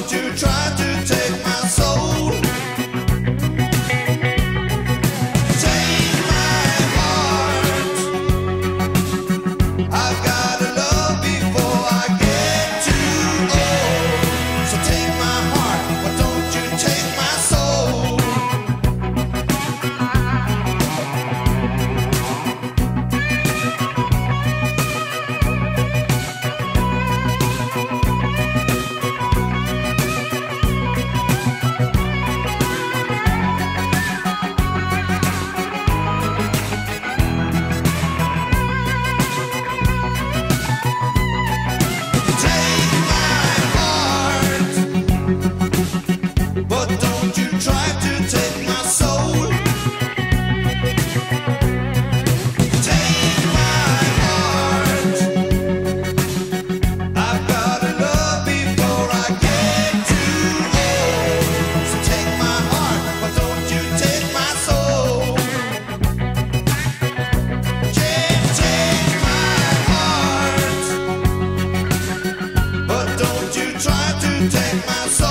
Don't you try to take my soul.